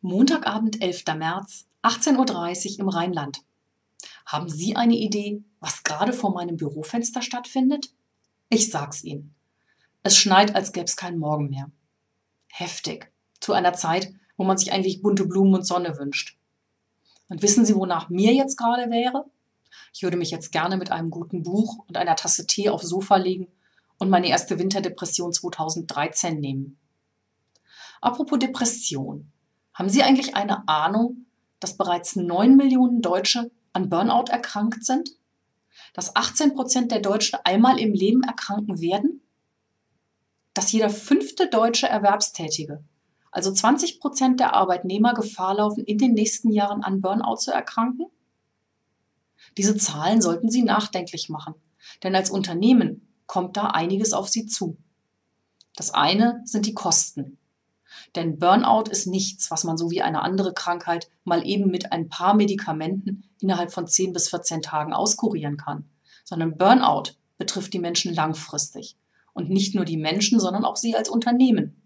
Montagabend, 11. März, 18.30 Uhr im Rheinland. Haben Sie eine Idee, was gerade vor meinem Bürofenster stattfindet? Ich sag's Ihnen. Es schneit, als gäbe es keinen Morgen mehr. Heftig. Zu einer Zeit, wo man sich eigentlich bunte Blumen und Sonne wünscht. Und wissen Sie, wonach mir jetzt gerade wäre? Ich würde mich jetzt gerne mit einem guten Buch und einer Tasse Tee aufs Sofa legen und meine erste Winterdepression 2013 nehmen. Apropos Depression. Haben Sie eigentlich eine Ahnung, dass bereits 9 Millionen Deutsche an Burnout erkrankt sind? Dass 18 Prozent der Deutschen einmal im Leben erkranken werden? Dass jeder fünfte deutsche Erwerbstätige, also 20 Prozent der Arbeitnehmer, Gefahr laufen, in den nächsten Jahren an Burnout zu erkranken? Diese Zahlen sollten Sie nachdenklich machen, denn als Unternehmen kommt da einiges auf Sie zu. Das eine sind die Kosten. Denn Burnout ist nichts, was man so wie eine andere Krankheit mal eben mit ein paar Medikamenten innerhalb von 10 bis 14 Tagen auskurieren kann, sondern Burnout betrifft die Menschen langfristig. Und nicht nur die Menschen, sondern auch Sie als Unternehmen.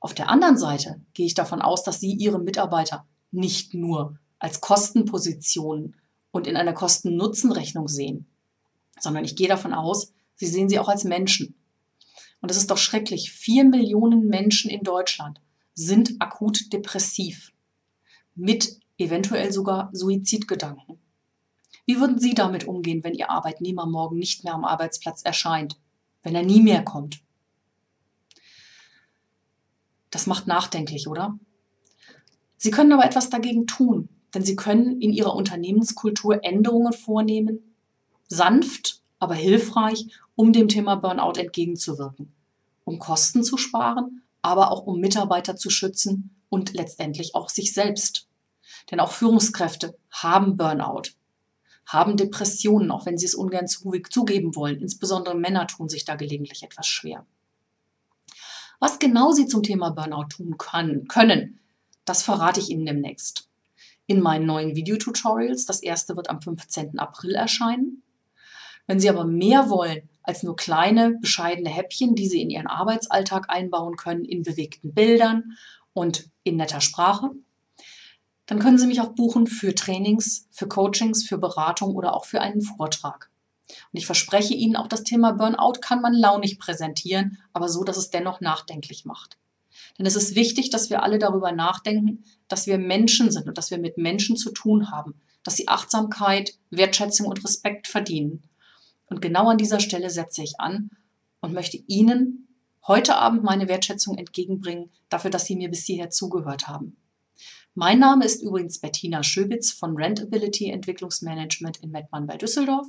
Auf der anderen Seite gehe ich davon aus, dass Sie Ihre Mitarbeiter nicht nur als Kostenpositionen und in einer Kosten-Nutzen-Rechnung sehen, sondern ich gehe davon aus, Sie sehen sie auch als Menschen und es ist doch schrecklich, vier Millionen Menschen in Deutschland sind akut depressiv, mit eventuell sogar Suizidgedanken. Wie würden Sie damit umgehen, wenn Ihr Arbeitnehmer morgen nicht mehr am Arbeitsplatz erscheint, wenn er nie mehr kommt? Das macht nachdenklich, oder? Sie können aber etwas dagegen tun, denn Sie können in Ihrer Unternehmenskultur Änderungen vornehmen, sanft, aber hilfreich um dem Thema Burnout entgegenzuwirken, um Kosten zu sparen, aber auch um Mitarbeiter zu schützen und letztendlich auch sich selbst. Denn auch Führungskräfte haben Burnout, haben Depressionen, auch wenn sie es ungern zugeben wollen. Insbesondere Männer tun sich da gelegentlich etwas schwer. Was genau Sie zum Thema Burnout tun kann, können, das verrate ich Ihnen demnächst. In meinen neuen Videotutorials, das erste wird am 15. April erscheinen. Wenn Sie aber mehr wollen als nur kleine, bescheidene Häppchen, die Sie in Ihren Arbeitsalltag einbauen können, in bewegten Bildern und in netter Sprache, dann können Sie mich auch buchen für Trainings, für Coachings, für Beratung oder auch für einen Vortrag. Und ich verspreche Ihnen, auch das Thema Burnout kann man launig präsentieren, aber so, dass es dennoch nachdenklich macht. Denn es ist wichtig, dass wir alle darüber nachdenken, dass wir Menschen sind und dass wir mit Menschen zu tun haben, dass sie Achtsamkeit, Wertschätzung und Respekt verdienen und genau an dieser Stelle setze ich an und möchte Ihnen heute Abend meine Wertschätzung entgegenbringen dafür, dass Sie mir bis hierher zugehört haben. Mein Name ist übrigens Bettina Schöbitz von Rentability Entwicklungsmanagement in Mettmann bei Düsseldorf.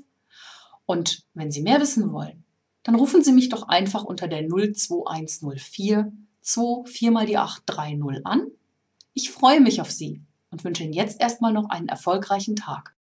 Und wenn Sie mehr wissen wollen, dann rufen Sie mich doch einfach unter der 02104 24 mal die 830 an. Ich freue mich auf Sie und wünsche Ihnen jetzt erstmal noch einen erfolgreichen Tag.